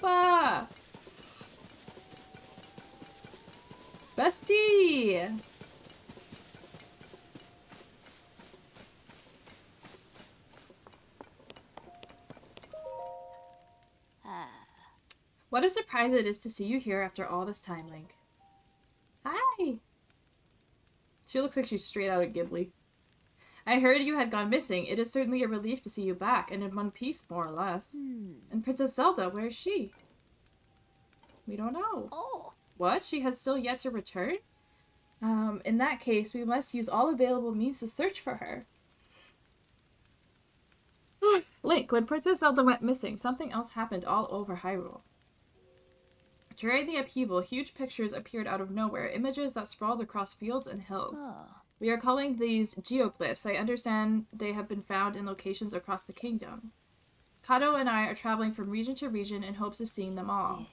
Koopa! Bestie! What a surprise it is to see you here after all this time, Link. Hi! She looks like she's straight out of Ghibli. I heard you had gone missing. It is certainly a relief to see you back, and in one piece, more or less. Hmm. And Princess Zelda, where is she? We don't know. Oh. What? She has still yet to return? Um, in that case, we must use all available means to search for her. Link, when Princess Zelda went missing, something else happened all over Hyrule. During the upheaval, huge pictures appeared out of nowhere, images that sprawled across fields and hills. Oh. We are calling these geoglyphs. I understand they have been found in locations across the kingdom. Cado and I are traveling from region to region in hopes of seeing them all.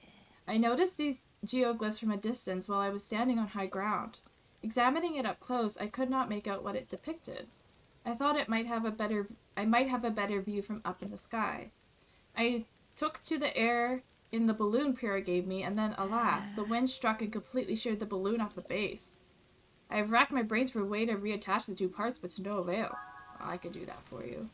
I noticed these geoglyphs from a distance while I was standing on high ground. Examining it up close, I could not make out what it depicted. I thought it might have a better I might have a better view from up in the sky. I took to the air in the balloon Purah gave me, and then alas, the ah. wind struck and completely sheared the balloon off the base. I have racked my brains for a way to reattach the two parts, but to no avail. Well, I could do that for you.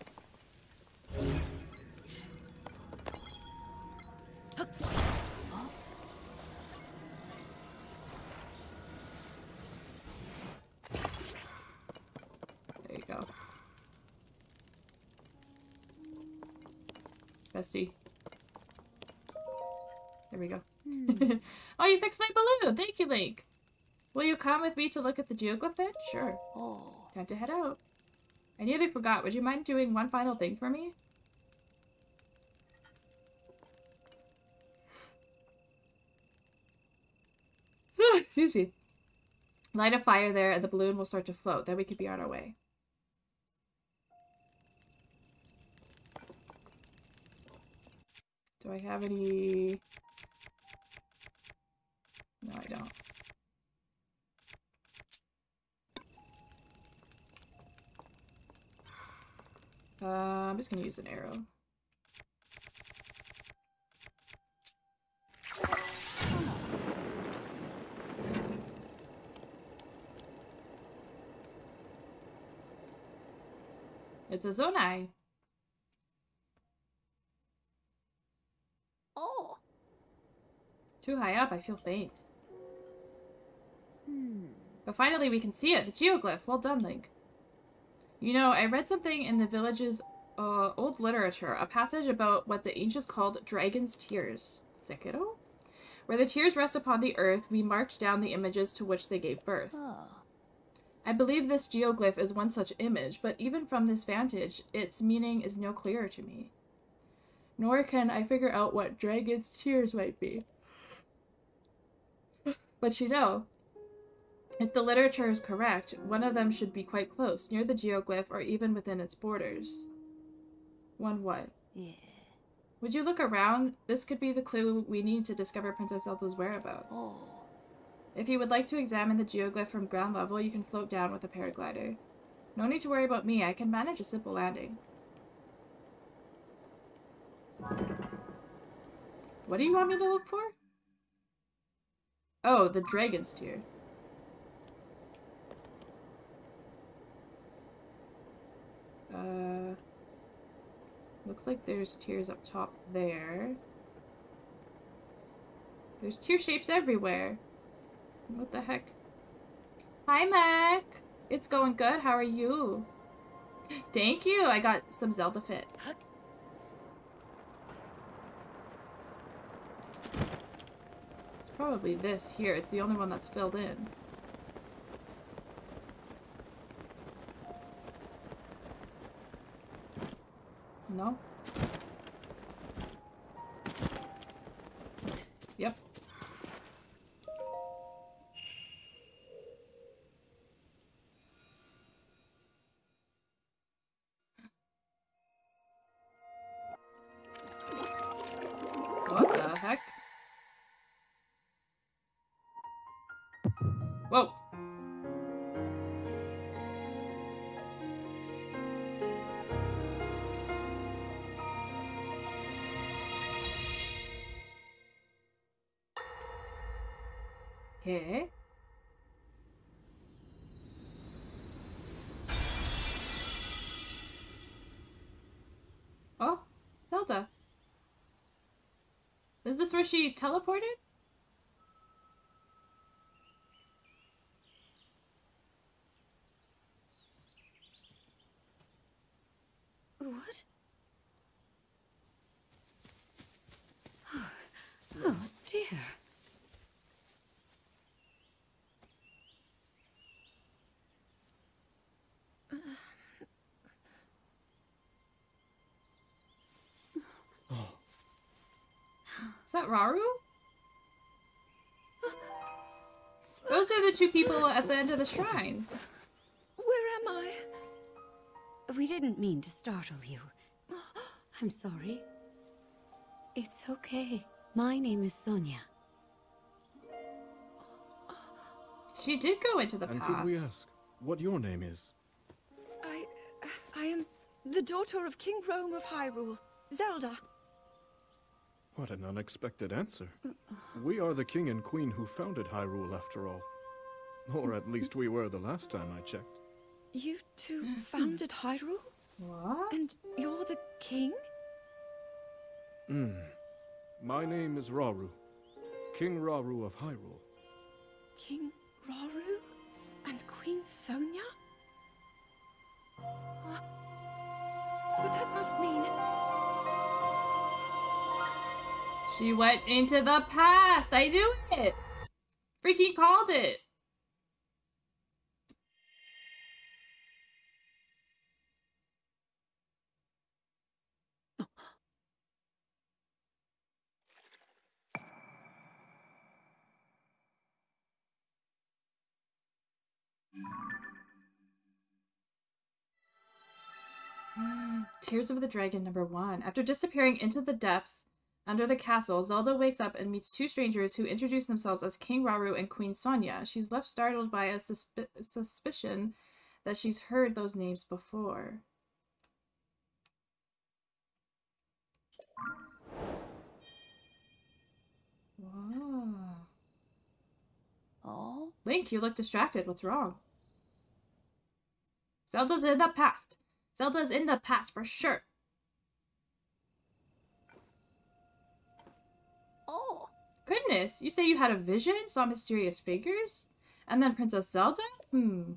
There you go. Bestie. There we go. Hmm. oh, you fixed my balloon! Thank you, Link! Will you come with me to look at the geoglyph then? Sure. Oh. Time to head out. I nearly forgot. Would you mind doing one final thing for me? Excuse me. Light a fire there and the balloon will start to float. Then we can be on our way. Do I have any... No, I don't. Uh, I'm just gonna use an arrow. It's a Zonai. Oh. Too high up, I feel faint. Hmm. But finally we can see it, the geoglyph. Well done, Link. You know, I read something in the village's uh, old literature, a passage about what the ancients called dragon's tears. Sekiro? Where the tears rest upon the earth, we marked down the images to which they gave birth. Oh. I believe this geoglyph is one such image, but even from this vantage, its meaning is no clearer to me. Nor can I figure out what dragon's tears might be. But you know, if the literature is correct, one of them should be quite close, near the geoglyph or even within its borders. One what? Yeah. Would you look around? This could be the clue we need to discover Princess Zelda's whereabouts. Oh. If you would like to examine the geoglyph from ground level, you can float down with a paraglider. No need to worry about me, I can manage a simple landing. What do you want me to look for? Oh, the dragon's tear. Uh, looks like there's tears up top there. There's tear shapes everywhere. What the heck? Hi, Mac. It's going good. How are you? Thank you. I got some Zelda fit. It's probably this here. It's the only one that's filled in. No? Oh, Zelda. Is this where she teleported? What? Oh, dear. Is that Rauru? Those are the two people at the end of the shrines. Where am I? We didn't mean to startle you. I'm sorry. It's okay. My name is Sonia. She did go into the And past. could we ask what your name is? I. I am the daughter of King Rhoam of Hyrule, Zelda. What an unexpected answer. We are the king and queen who founded Hyrule, after all. Or at least we were the last time I checked. You two founded Hyrule? What? And you're the king? Hmm. My name is Rauru. King Rauru of Hyrule. King Rauru? And Queen Sonia? Uh, But that must mean. She went into the past. I knew it. Freaking called it. Tears of the Dragon number one. After disappearing into the depths under the castle, Zelda wakes up and meets two strangers who introduce themselves as King Rauru and Queen Sonia. She's left startled by a suspi- suspicion that she's heard those names before. Whoa. Oh? Link, you look distracted. What's wrong? Zelda's in the past. Zelda's in the past for sure. Oh! Goodness, you say you had a vision, saw mysterious figures? And then Princess Zelda? Hmm.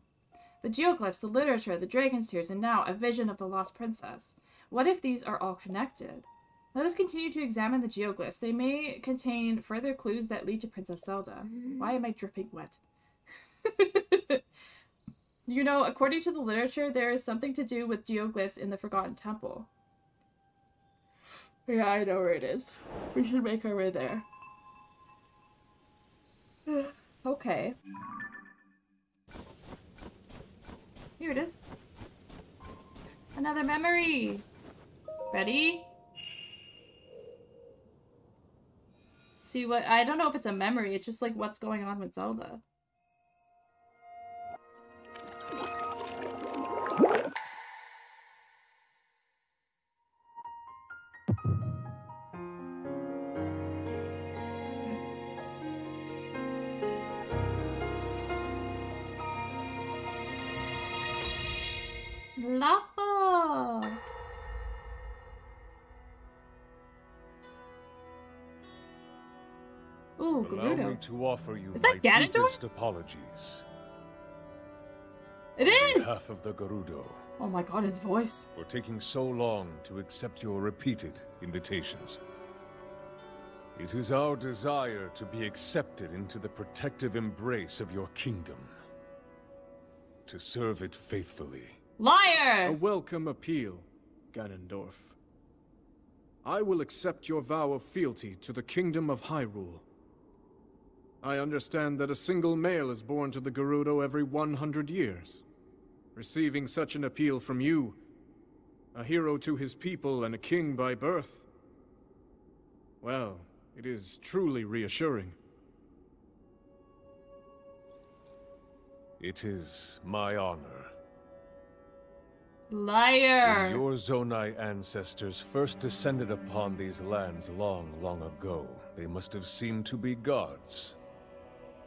The geoglyphs, the literature, the dragon's tears, and now a vision of the lost princess. What if these are all connected? Let us continue to examine the geoglyphs. They may contain further clues that lead to Princess Zelda. Why am I dripping wet? you know, according to the literature, there is something to do with geoglyphs in the Forgotten Temple. Yeah, I know where it is. We should make our way there. okay. Here it is. Another memory. Ready? See what I don't know if it's a memory, it's just like what's going on with Zelda. Ooh, Allow me to offer you Is my Ganondorf? deepest apologies. It is! On behalf of the Gerudo, Oh my god, his voice. for taking so long to accept your repeated invitations. It is our desire to be accepted into the protective embrace of your kingdom. To serve it faithfully. Liar! A welcome appeal, Ganondorf. I will accept your vow of fealty to the kingdom of Hyrule. I understand that a single male is born to the Gerudo every 100 years. Receiving such an appeal from you, a hero to his people and a king by birth, well, it is truly reassuring. It is my honor. Liar! When your Zonai ancestors first descended upon these lands long, long ago, they must have seemed to be gods.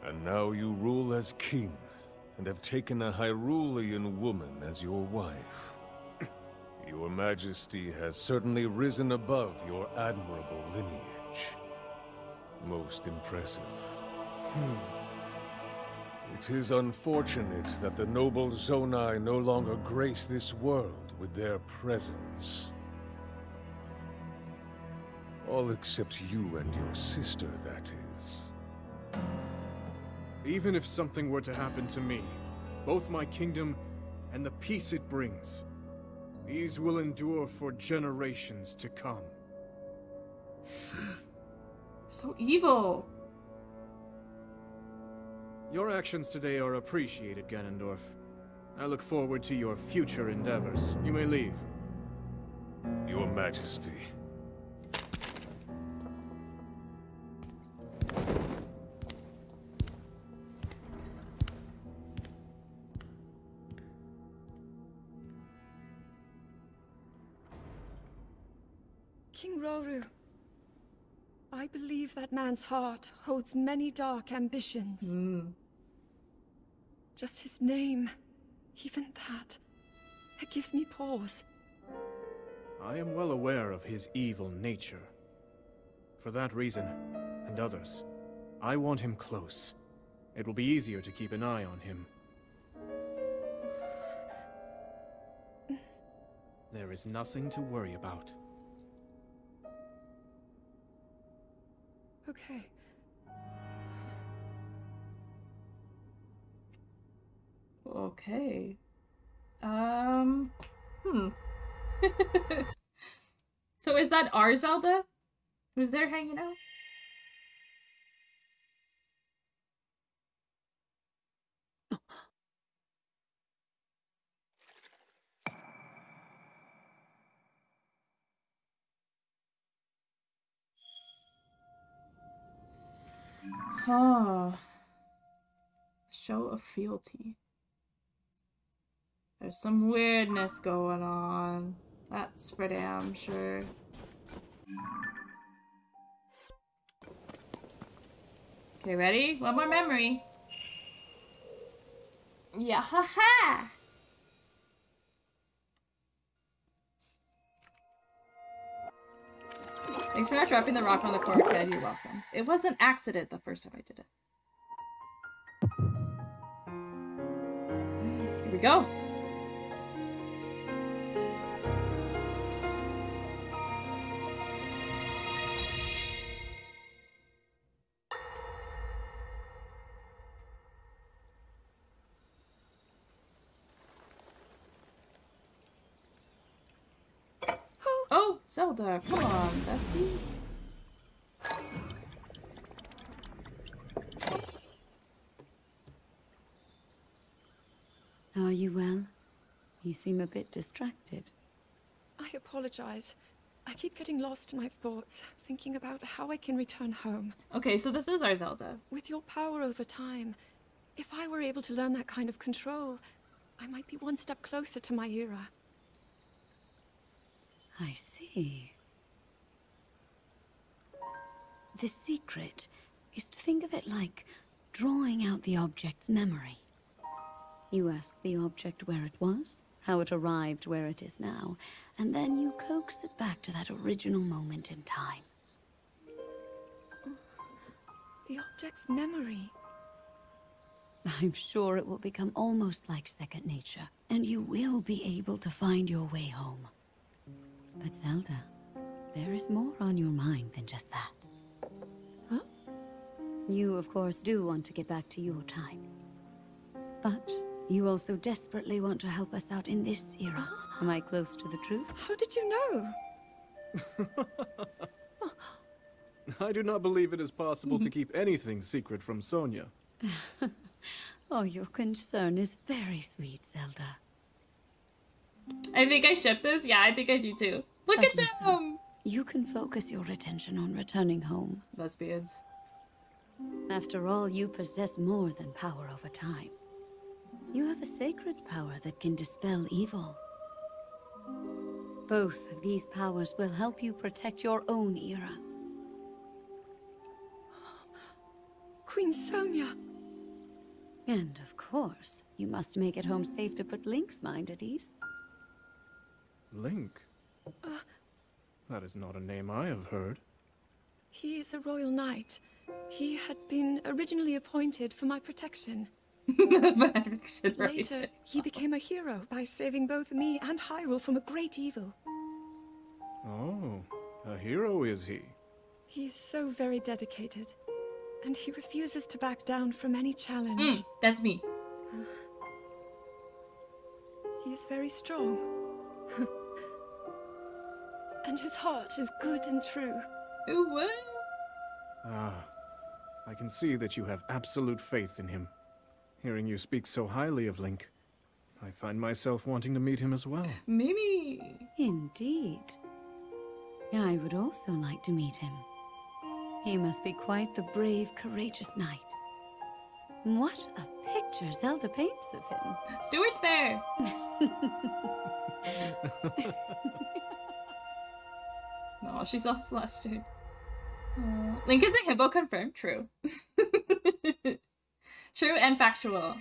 And now you rule as king, and have taken a Hyrulean woman as your wife. Your Majesty has certainly risen above your admirable lineage. Most impressive. Hmm. It is unfortunate that the noble Zonai no longer grace this world with their presence. All except you and your sister, that is. Even if something were to happen to me, both my kingdom and the peace it brings, these will endure for generations to come. So evil. Your actions today are appreciated, Ganondorf. I look forward to your future endeavors. You may leave. Your Majesty. King Rauru. I believe that man's heart holds many dark ambitions. Hmm. Just his name, even that, it gives me pause. I am well aware of his evil nature. For that reason, and others, I want him close. It will be easier to keep an eye on him. There is nothing to worry about. Okay. Okay. Um. Hmm. so is that our Zelda? Who's there hanging out? Huh. Show of fealty. There's some weirdness going on. That's for damn sure. Okay, ready? One more memory. Yeah, ha ha! Thanks for not dropping the rock on the corpse head. You're welcome. It was an accident the first time I did it. Here we go. Zelda, come on, bestie. Are you well? You seem a bit distracted. I apologize. I keep getting lost in my thoughts, thinking about how I can return home. Okay, so this is our Zelda. With your power over time, if I were able to learn that kind of control, I might be one step closer to my era. I see. The secret is to think of it like drawing out the object's memory. You ask the object where it was, how it arrived where it is now, and then you coax it back to that original moment in time. The object's memory. I'm sure it will become almost like second nature, and you will be able to find your way home. But Zelda, there is more on your mind than just that. Huh? You, of course, do want to get back to your time. But you also desperately want to help us out in this era. Am I close to the truth? How did you know? I do not believe it is possible to keep anything secret from Sonia. Oh, your concern is very sweet, Zelda. I think I ship this. Yeah, I think I do too. Look But at listen. them! You can focus your attention on returning home. Lesbians. After all, you possess more than power over time. You have a sacred power that can dispel evil. Both of these powers will help you protect your own era. Queen Sonia. And of course, you must make it home safe to put Link's mind at ease. Link? That is not a name I have heard. He is a royal knight. He had been originally appointed for my protection. Later, he became a hero by saving both me and Hyrule from a great evil. Oh, a hero is he? He is so very dedicated, and he refuses to back down from any challenge. Mm, that's me. He is very strong. and his heart is good and true. Ooh, what? Ah, I can see that you have absolute faith in him. Hearing you speak so highly of Link, I find myself wanting to meet him as well. Maybe. Indeed. I would also like to meet him. He must be quite the brave, courageous knight. What a picture Zelda paints of him. Stuart's there. oh, she's all flustered. Aw. Link is a hippo confirmed. True. True and factual.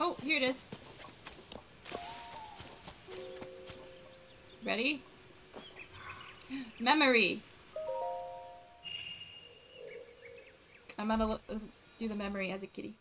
Oh, here it is. Ready? Memory. I'm gonna uh, do the memory as a kitty.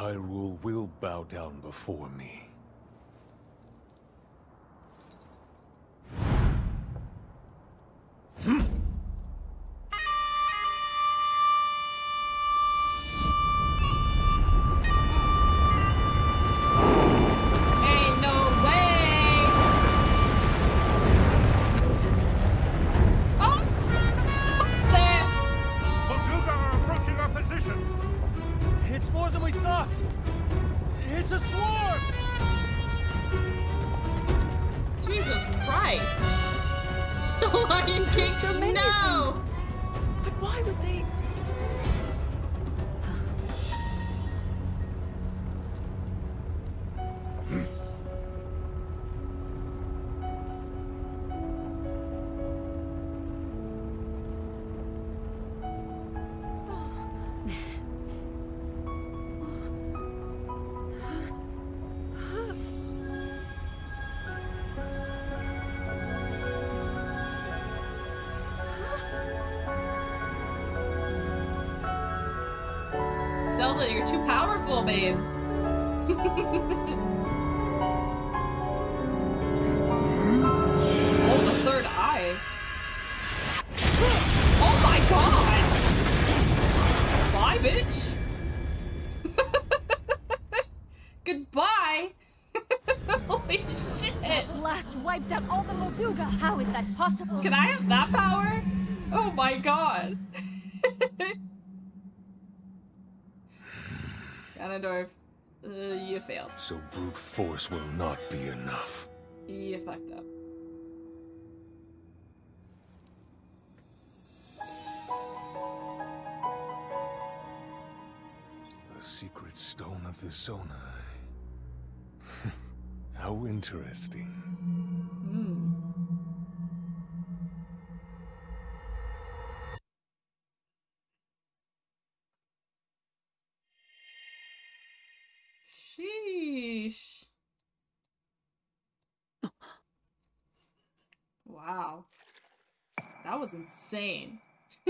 Hyrule will bow down before me. Zelda, you're too powerful, babe. oh, the third eye. Oh my god! Bye, bitch! Goodbye! Holy shit! Blast wiped out all the Molduga! How is that possible? Can I have that power? Oh my god. Ganondorf, uh, you failed. So brute force will not be enough. You fucked up. The secret stone of the Zonai. How interesting. Sheesh. Wow. That was insane.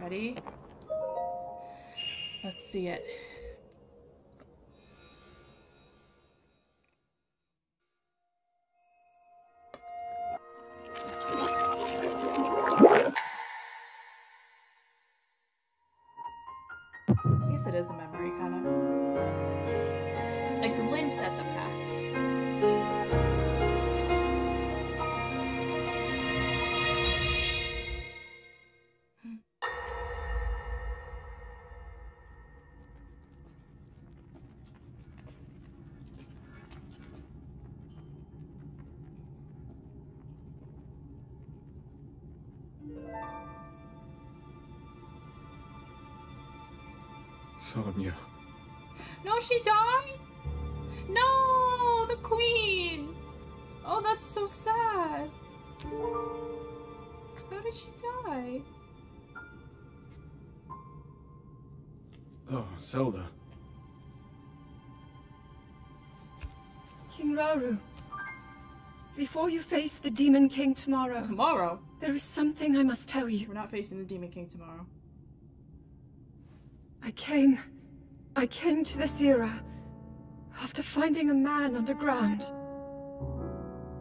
Ready? Let's see it. Sonia. No, she died? No, the queen. Oh, that's so sad. How did she die? Oh, Zelda. King Rauru, before you face the Demon King tomorrow, Tomorrow? there is something I must tell you. We're not facing the Demon King tomorrow. I came. I came to this era after finding a man underground.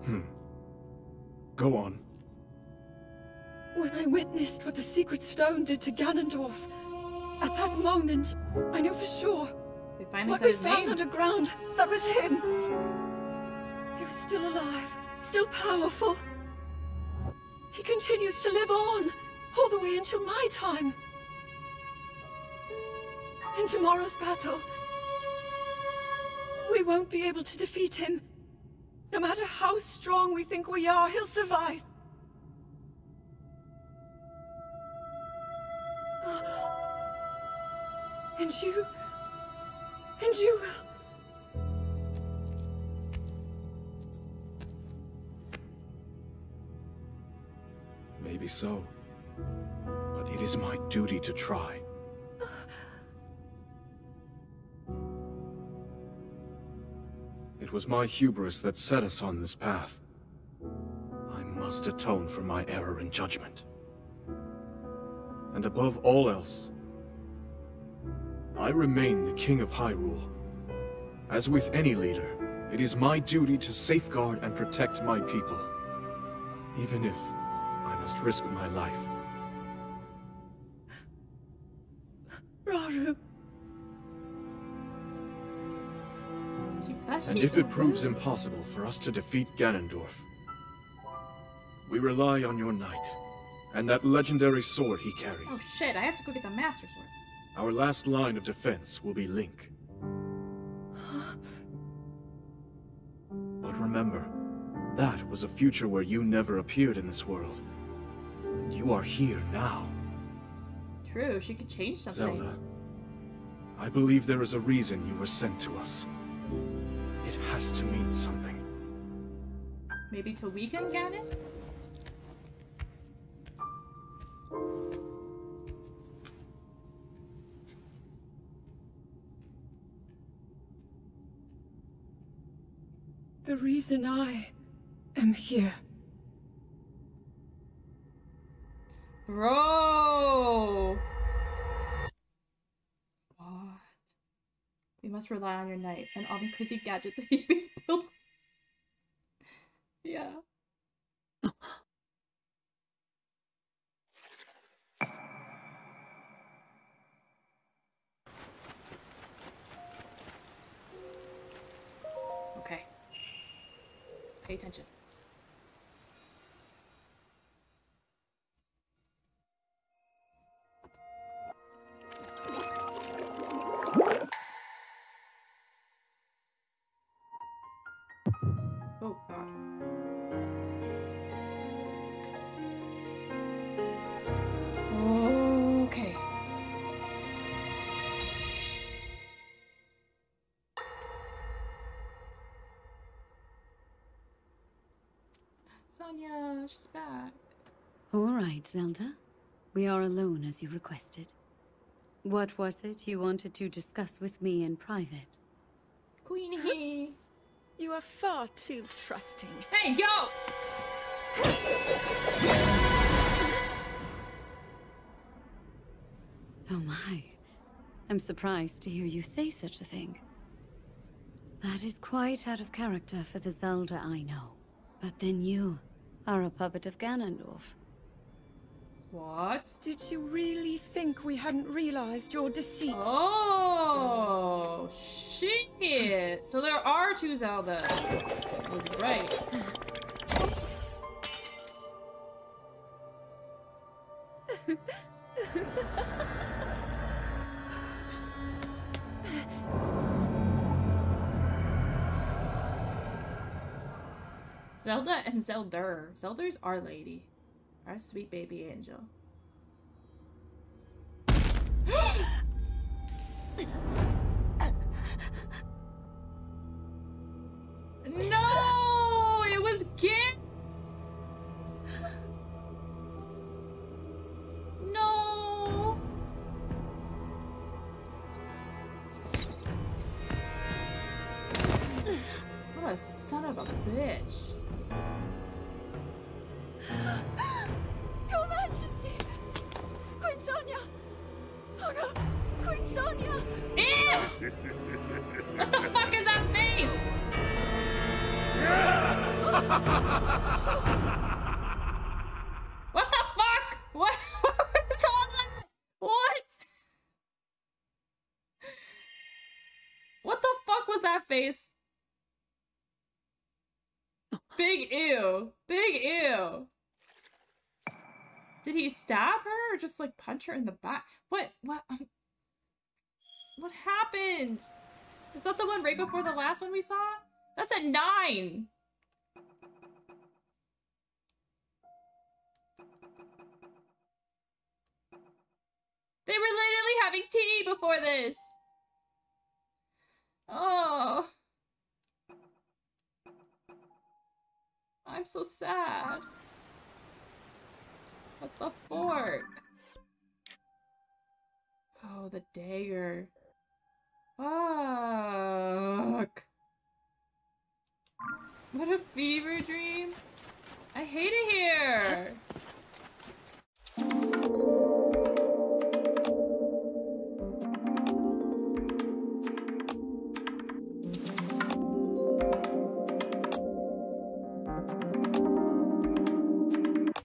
Hmm. Go on. When I witnessed what the Secret Stone did to Ganondorf, at that moment, I knew for sure They what we found name. underground, that was him. He was still alive, still powerful. He continues to live on, all the way until my time. In tomorrow's battle, we won't be able to defeat him. No matter how strong we think we are, he'll survive. And you... And you will... Maybe so. But it is my duty to try. It was my hubris that set us on this path. I must atone for my error in judgment. And above all else, I remain the King of Hyrule. As with any leader, it is my duty to safeguard and protect my people. Even if I must risk my life. And if it proves impossible for us to defeat Ganondorf, we rely on your knight, and that legendary sword he carries. Oh shit, I have to go get the Master Sword. Our last line of defense will be Link. But remember, that was a future where you never appeared in this world. And you are here now, True, she could change something. Zelda. I believe there is a reason you were sent to us. It has to mean something. Maybe to weaken Ganon? the reason I am here. Bro! We must rely on your knight and all the crazy gadgets that he built. yeah. Sonia, she's back. All right, Zelda. We are alone as you requested. What was it you wanted to discuss with me in private? Queenie. You are far too trusting. hey, yo! Oh my. I'm surprised to hear you say such a thing. That is quite out of character for the Zelda I know. But then you are a puppet of Ganondorf. What? Did you really think we hadn't realized your deceit? Oh, shit. So there are two Zeldas. I was right. Zelda and Zelder. Zelder's our lady. Our sweet baby angel. No! It was Git! No! What a son of a bitch. Just like punch her in the back? What? What? Um, what happened? Is that the one right before the last one we saw? That's at nine. They were literally having tea before this. Oh. I'm so sad. What the fork? Oh, the dagger. Fuck. What a fever dream. I hate it